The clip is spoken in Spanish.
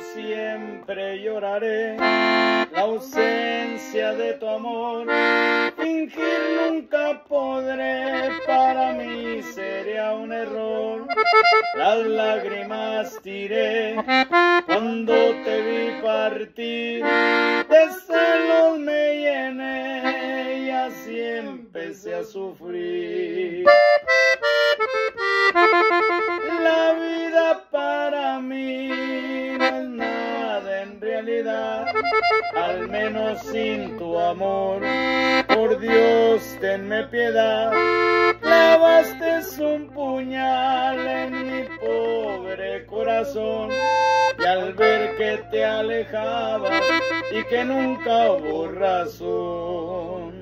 siempre lloraré la ausencia de tu amor. Fingir nunca podré, para mí sería un error. Las lágrimas tiré cuando te vi partir. De celos me llené y así empecé a sufrir. Al menos sin tu amor. Por Dios, tenme piedad. Clavaste un puñal en mi pobre corazón y al ver que te alejabas y que nunca hubo razón.